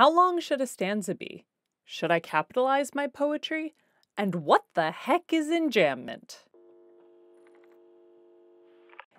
How long should a stanza be? Should I capitalize my poetry? And what the heck is enjambment?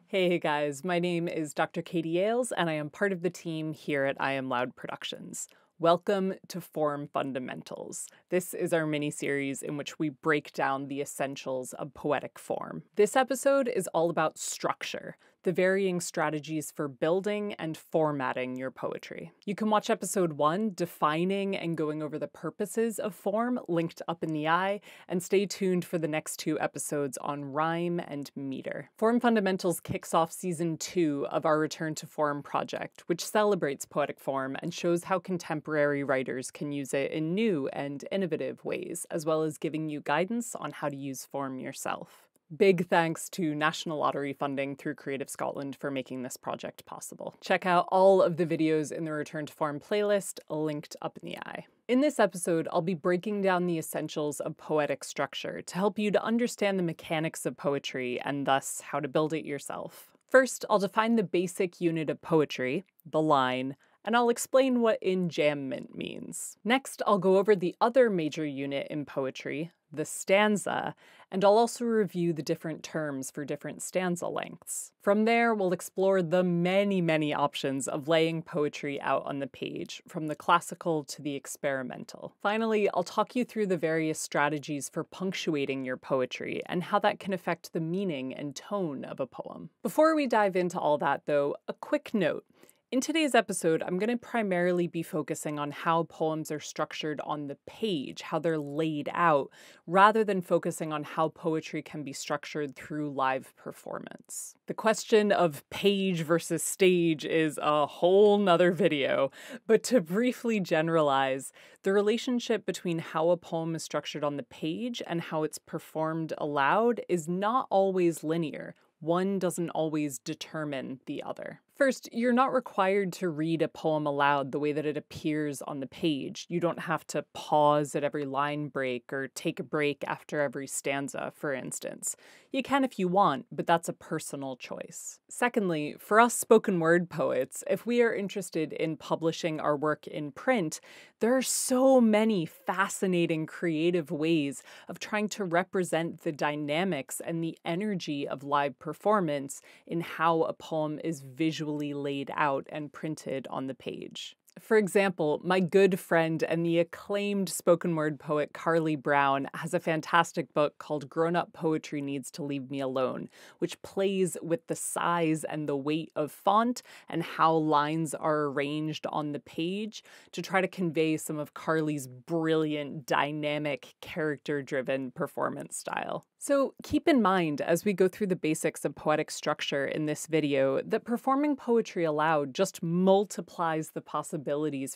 Hey guys, my name is Dr. Katie Ailes, and I am part of the team here at I Am Loud Productions. Welcome to Form Fundamentals. This is our mini series in which we break down the essentials of poetic form. This episode is all about structure, the varying strategies for building and formatting your poetry. You can watch episode one, defining and going over the purposes of form, linked up in the eye, and stay tuned for the next two episodes on rhyme and meter. Form Fundamentals kicks off season two of our Return to Form project, which celebrates poetic form and shows how contemporary writers can use it in new and innovative ways, as well as giving you guidance on how to use form yourself. Big thanks to National Lottery funding through Creative Scotland for making this project possible. Check out all of the videos in the Return to Form playlist, linked up in the eye. In this episode, I'll be breaking down the essentials of poetic structure to help you to understand the mechanics of poetry and thus how to build it yourself. First, I'll define the basic unit of poetry, the line, and I'll explain what enjambment means. Next, I'll go over the other major unit in poetry, the stanza, and I'll also review the different terms for different stanza lengths. From there, we'll explore the many, many options of laying poetry out on the page, from the classical to the experimental. Finally, I'll talk you through the various strategies for punctuating your poetry and how that can affect the meaning and tone of a poem. Before we dive into all that, though, a quick note. In today's episode, I'm going to primarily be focusing on how poems are structured on the page, how they're laid out, rather than focusing on how poetry can be structured through live performance. The question of page versus stage is a whole nother video, but to briefly generalize, the relationship between how a poem is structured on the page and how it's performed aloud is not always linear one doesn't always determine the other. First, you're not required to read a poem aloud the way that it appears on the page. You don't have to pause at every line break or take a break after every stanza, for instance. You can if you want, but that's a personal choice. Secondly, for us spoken word poets, if we are interested in publishing our work in print, there are so many fascinating creative ways of trying to represent the dynamics and the energy of live performance in how a poem is visually laid out and printed on the page. For example, my good friend and the acclaimed spoken word poet Carly Brown has a fantastic book called Grown Up Poetry Needs to Leave Me Alone, which plays with the size and the weight of font and how lines are arranged on the page to try to convey some of Carly's brilliant, dynamic, character driven performance style. So keep in mind as we go through the basics of poetic structure in this video that performing poetry aloud just multiplies the possibilities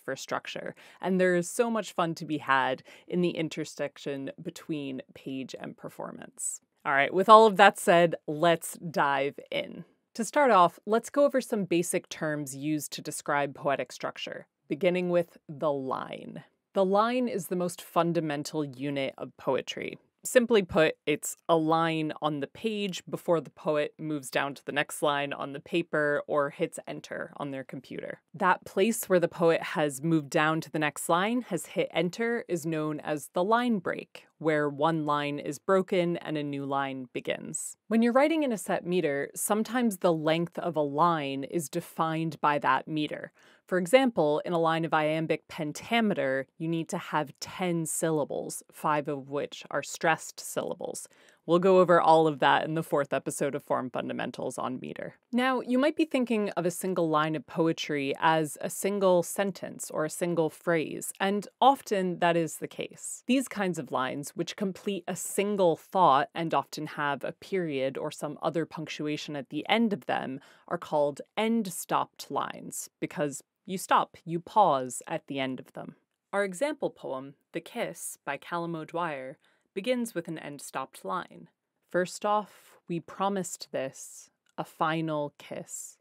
for structure, and there is so much fun to be had in the intersection between page and performance. All right, with all of that said, let's dive in. To start off, let's go over some basic terms used to describe poetic structure, beginning with the line. The line is the most fundamental unit of poetry. Simply put, it's a line on the page before the poet moves down to the next line on the paper or hits enter on their computer. That place where the poet has moved down to the next line, has hit enter, is known as the line break, where one line is broken and a new line begins. When you're writing in a set meter, sometimes the length of a line is defined by that meter. For example, in a line of iambic pentameter, you need to have 10 syllables, five of which are stressed syllables. We'll go over all of that in the fourth episode of Form Fundamentals on meter. Now, you might be thinking of a single line of poetry as a single sentence or a single phrase, and often that is the case. These kinds of lines, which complete a single thought and often have a period or some other punctuation at the end of them, are called end stopped lines because you stop, you pause at the end of them. Our example poem, The Kiss by Callum O'Dwyer, begins with an end stopped line. First off, we promised this a final kiss.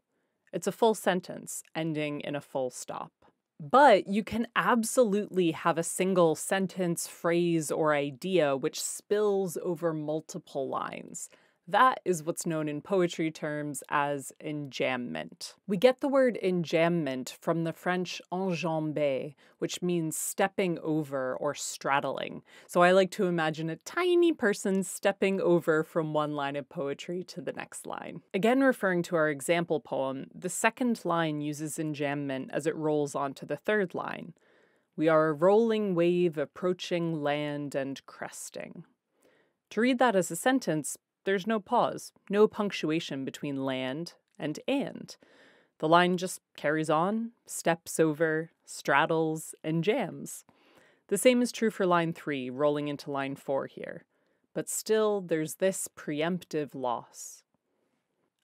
It's a full sentence ending in a full stop. But you can absolutely have a single sentence, phrase, or idea which spills over multiple lines. That is what's known in poetry terms as enjambment. We get the word enjambment from the French enjamber, which means stepping over or straddling. So I like to imagine a tiny person stepping over from one line of poetry to the next line. Again, referring to our example poem, the second line uses enjambment as it rolls onto the third line. We are a rolling wave approaching land and cresting. To read that as a sentence, there's no pause, no punctuation between land and and. The line just carries on, steps over, straddles, enjambs. The same is true for line 3, rolling into line 4 here. But still, there's this preemptive loss.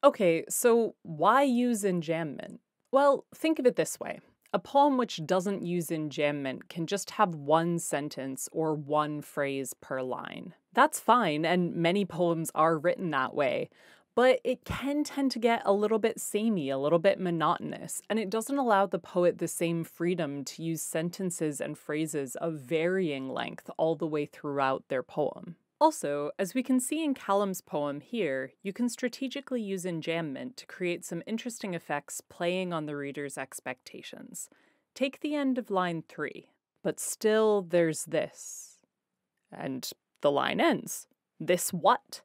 Okay, so why use enjambment? Well, think of it this way. A poem which doesn't use enjambment can just have one sentence or one phrase per line. That's fine, and many poems are written that way, but it can tend to get a little bit samey, a little bit monotonous, and it doesn't allow the poet the same freedom to use sentences and phrases of varying length all the way throughout their poem. Also, as we can see in Callum's poem here, you can strategically use enjambment to create some interesting effects playing on the reader's expectations. Take the end of line 3. But still, there's this. And the line ends. This what?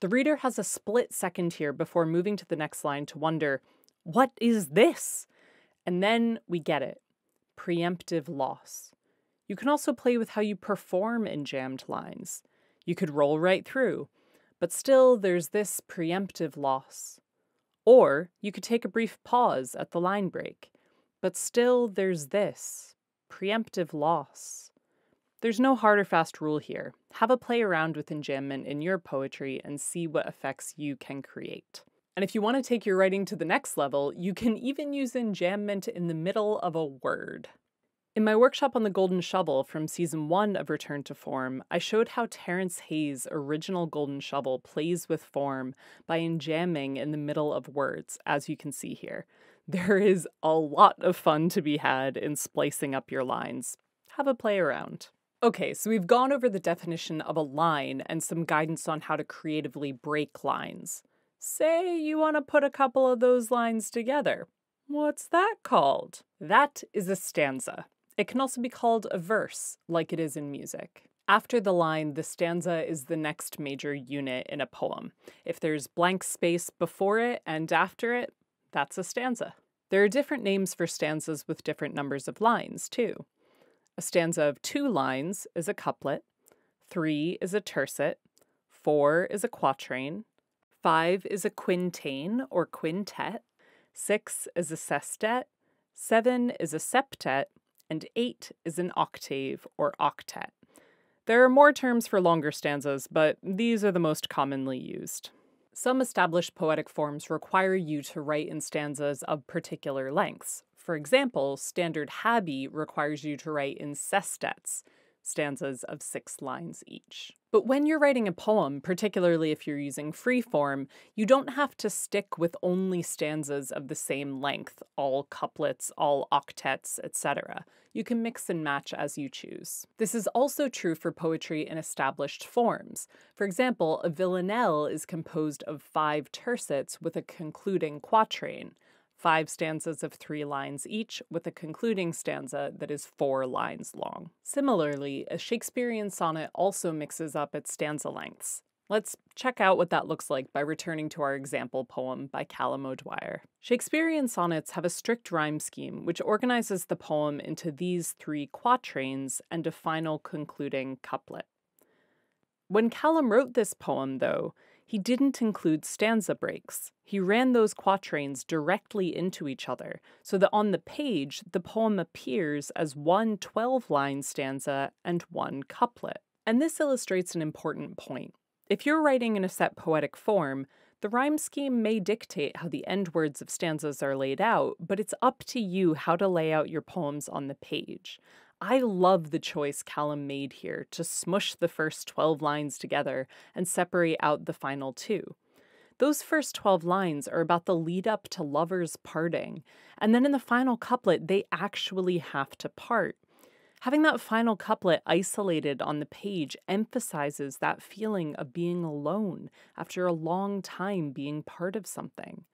The reader has a split second here before moving to the next line to wonder, what is this? And then we get it preemptive loss. You can also play with how you perform enjambed lines. You could roll right through, but still there's this preemptive loss. Or you could take a brief pause at the line break, but still there's this preemptive loss. There's no hard or fast rule here. Have a play around with enjambment in your poetry and see what effects you can create. And if you want to take your writing to the next level, you can even use enjambment in the middle of a word. In my workshop on the Golden Shovel from season one of Return to Form, I showed how Terrance Hayes' original Golden Shovel plays with form by enjambing in the middle of words, as you can see here. There is a lot of fun to be had in splicing up your lines. Have a play around. Okay, so we've gone over the definition of a line and some guidance on how to creatively break lines. Say you want to put a couple of those lines together. What's that called? That is a stanza. It can also be called a verse, like it is in music. After the line, the stanza is the next major unit in a poem. If there's blank space before it and after it, that's a stanza. There are different names for stanzas with different numbers of lines, too. A stanza of two lines is a couplet, three is a tercet, four is a quatrain, five is a quintain or quintet, six is a sestet, seven is a septet, and 8 is an octave or octet. There are more terms for longer stanzas, but these are the most commonly used. Some established poetic forms require you to write in stanzas of particular lengths. For example, standard Habbie requires you to write in sestets, stanzas of six lines each. But when you're writing a poem, particularly if you're using free form, you don't have to stick with only stanzas of the same length, all couplets, all octets, etc. You can mix and match as you choose. This is also true for poetry in established forms. For example, a villanelle is composed of five tercets with a concluding quatrain five stanzas of three lines each, with a concluding stanza that is four lines long. Similarly, a Shakespearean sonnet also mixes up its stanza lengths. Let's check out what that looks like by returning to our example poem by Callum O'Dwyer. Shakespearean sonnets have a strict rhyme scheme which organizes the poem into these three quatrains and a final concluding couplet. When Callum wrote this poem, though, he didn't include stanza breaks. He ran those quatrains directly into each other, so that on the page the poem appears as one 12 line stanza and one couplet. And this illustrates an important point. If you're writing in a set poetic form, the rhyme scheme may dictate how the end words of stanzas are laid out, but it's up to you how to lay out your poems on the page. I love the choice Callum made here to smush the first 12 lines together and separate out the final two. Those first 12 lines are about the lead up to lovers parting, and then in the final couplet, they actually have to part. Having that final couplet isolated on the page emphasizes that feeling of being alone after a long time being part of something.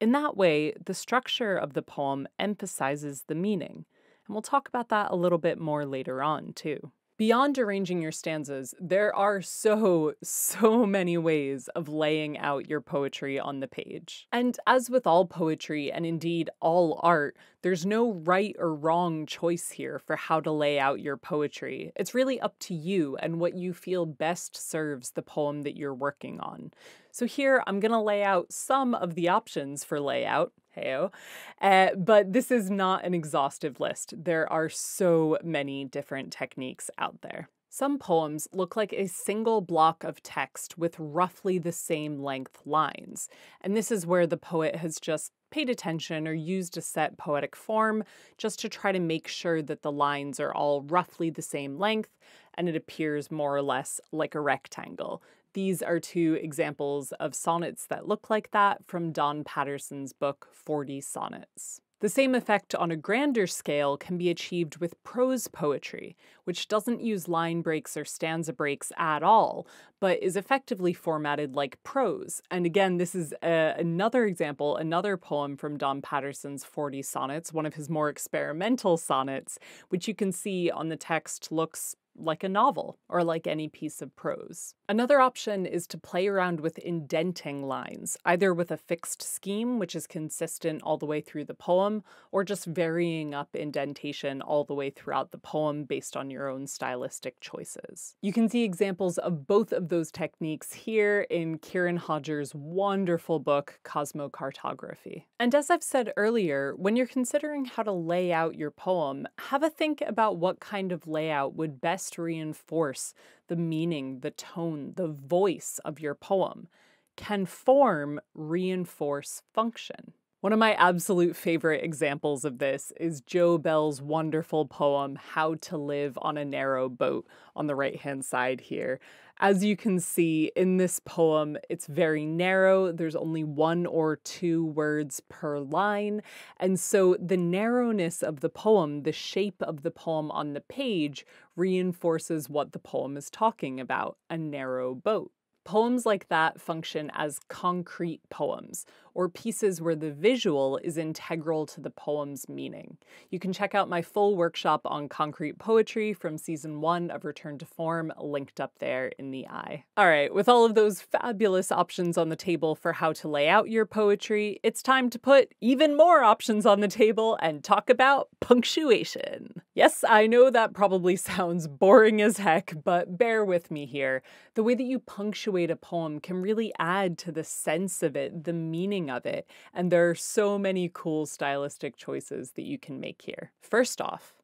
In that way, the structure of the poem emphasizes the meaning, and we'll talk about that a little bit more later on, too. Beyond arranging your stanzas, there are so, so many ways of laying out your poetry on the page. And as with all poetry, and indeed all art, there's no right or wrong choice here for how to lay out your poetry. It's really up to you and what you feel best serves the poem that you're working on. So here I'm going to lay out some of the options for layout, heyo. Uh, but this is not an exhaustive list. There are so many different techniques out there. Some poems look like a single block of text with roughly the same length lines, and this is where the poet has just paid attention or used a set poetic form just to try to make sure that the lines are all roughly the same length and it appears more or less like a rectangle. These are two examples of sonnets that look like that from Don Paterson's book 40 Sonnets. The same effect on a grander scale can be achieved with prose poetry, which doesn't use line breaks or stanza breaks at all, but is effectively formatted like prose. And again, this is a, another example, another poem from Don Paterson's 40 Sonnets, one of his more experimental sonnets, which you can see on the text looks like a novel or like any piece of prose. Another option is to play around with indenting lines, either with a fixed scheme, which is consistent all the way through the poem, or just varying up indentation all the way throughout the poem based on your own stylistic choices. You can see examples of both of those techniques here in Ciaran Hodgers' wonderful book, Cosmocartography. And as I've said earlier, when you're considering how to lay out your poem, have a think about what kind of layout would best best reinforce the meaning, the tone, the voice of your poem? Can form reinforce function? One of my absolute favorite examples of this is Jo Bell's wonderful poem, How to Live on a Narrow Boat, on the right hand side here. As you can see in this poem, it's very narrow. There's only one or two words per line. And so the narrowness of the poem, the shape of the poem on the page, reinforces what the poem is talking about a narrow boat. Poems like that function as concrete poems, or pieces where the visual is integral to the poem's meaning. You can check out my full workshop on concrete poetry from season one of Return to Form, linked up there in the eye. All right, with all of those fabulous options on the table for how to lay out your poetry, it's time to put even more options on the table and talk about punctuation. Yes, I know that probably sounds boring as heck, but bear with me here. The way that you punctuate a poem can really add to the sense of it, the meaning of it. And there are so many cool stylistic choices that you can make here. First off,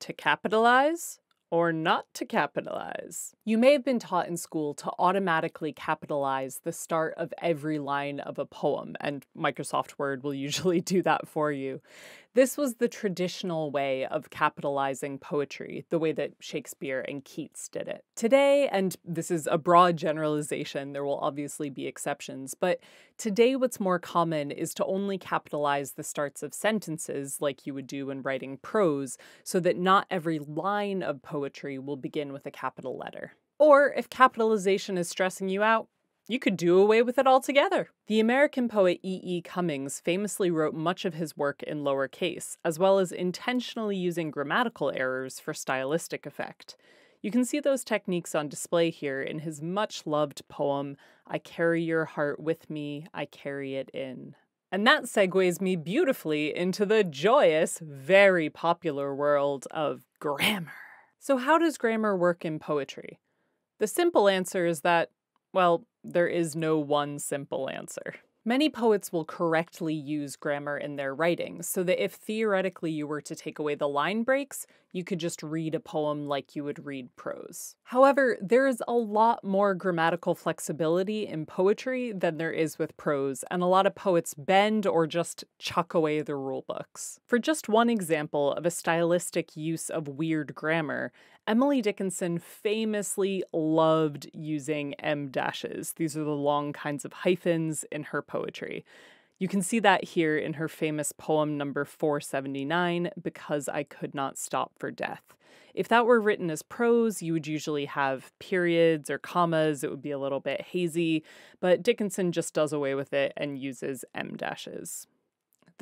to capitalize or not to capitalize. You may have been taught in school to automatically capitalize the start of every line of a poem, and Microsoft Word will usually do that for you. This was the traditional way of capitalizing poetry, the way that Shakespeare and Keats did it. Today, and this is a broad generalization, there will obviously be exceptions, but today what's more common is to only capitalize the starts of sentences like you would do when writing prose, so that not every line of poetry will begin with a capital letter. Or if capitalization is stressing you out, you could do away with it altogether. The American poet E. E. Cummings famously wrote much of his work in lowercase, as well as intentionally using grammatical errors for stylistic effect. You can see those techniques on display here in his much loved poem, I Carry Your Heart With Me, I Carry It In. And that segues me beautifully into the joyous, very popular world of grammar. So, how does grammar work in poetry? The simple answer is that, well, there is no one simple answer. Many poets will correctly use grammar in their writings, so that if theoretically you were to take away the line breaks, you could just read a poem like you would read prose. However, there is a lot more grammatical flexibility in poetry than there is with prose, and a lot of poets bend or just chuck away the rulebooks. For just one example of a stylistic use of weird grammar, Emily Dickinson famously loved using em dashes. These are the long kinds of hyphens in her poetry. You can see that here in her famous poem number 479, Because I Could Not Stop for Death. If that were written as prose, you would usually have periods or commas. It would be a little bit hazy, but Dickinson just does away with it and uses em dashes.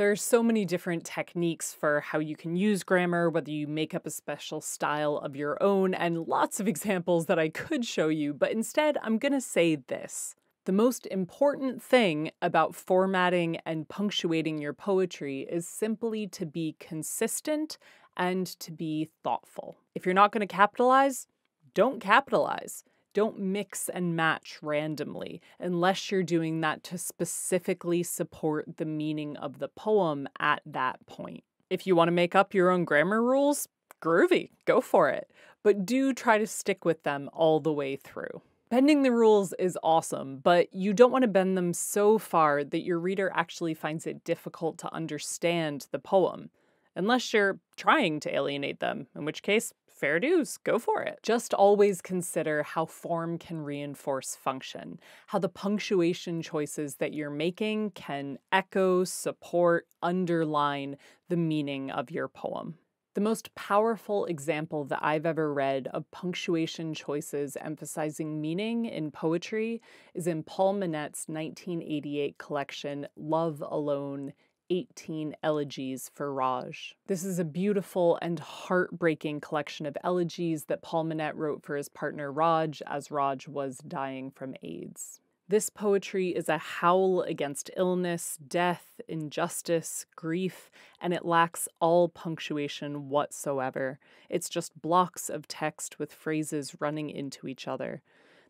There's so many different techniques for how you can use grammar, whether you make up a special style of your own, and lots of examples that I could show you, but instead I'm going to say this. The most important thing about formatting and punctuating your poetry is simply to be consistent and to be thoughtful. If you're not going to capitalize, don't capitalize. Don't mix and match randomly unless you're doing that to specifically support the meaning of the poem at that point. If you want to make up your own grammar rules, groovy, go for it. But do try to stick with them all the way through. Bending the rules is awesome, but you don't want to bend them so far that your reader actually finds it difficult to understand the poem, unless you're trying to alienate them, in which case, fair dues, go for it. Just always consider how form can reinforce function, how the punctuation choices that you're making can echo, support, underline the meaning of your poem. The most powerful example that I've ever read of punctuation choices emphasizing meaning in poetry is in Paul Monette's 1988 collection, Love Alone 18 Elegies for Rog. This is a beautiful and heartbreaking collection of elegies that Paul Monette wrote for his partner Rog as Rog was dying from AIDS. This poetry is a howl against illness, death, injustice, grief, and it lacks all punctuation whatsoever. It's just blocks of text with phrases running into each other.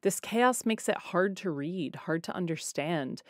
This chaos makes it hard to read, hard to understand,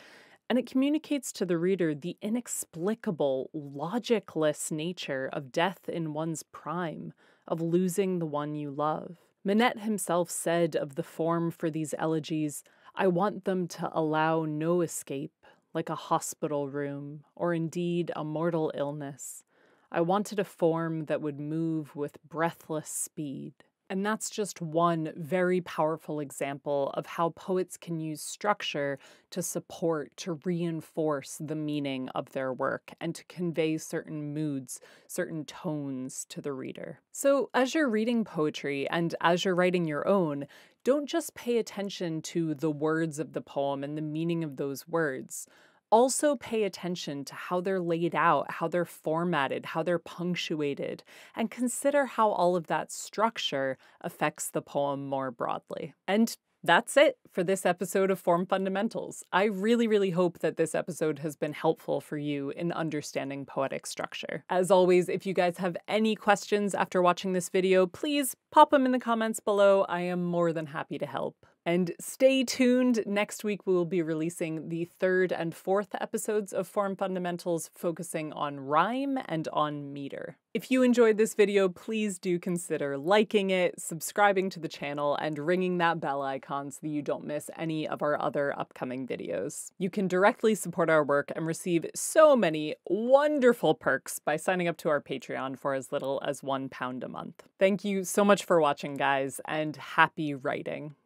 and it communicates to the reader the inexplicable, logicless nature of death in one's prime, of losing the one you love. Monette himself said of the form for these elegies, I want them to allow no escape, like a hospital room, or indeed a mortal illness. I wanted a form that would move with breathless speed. And that's just one very powerful example of how poets can use structure to support, to reinforce the meaning of their work, and to convey certain moods, certain tones to the reader. So, as you're reading poetry and as you're writing your own, don't just pay attention to the words of the poem and the meaning of those words. Also, pay attention to how they're laid out, how they're formatted, how they're punctuated, and consider how all of that structure affects the poem more broadly. And that's it for this episode of Form Fundamentals. I really, really hope that this episode has been helpful for you in understanding poetic structure. As always, if you guys have any questions after watching this video, please pop them in the comments below. I am more than happy to help. And stay tuned. Next week, we will be releasing the third and fourth episodes of Form Fundamentals, focusing on rhyme and on meter. If you enjoyed this video, please do consider liking it, subscribing to the channel, and ringing that bell icon so that you don't miss any of our other upcoming videos. You can directly support our work and receive so many wonderful perks by signing up to our Patreon for as little as one pound a month. Thank you so much for watching, guys, and happy writing.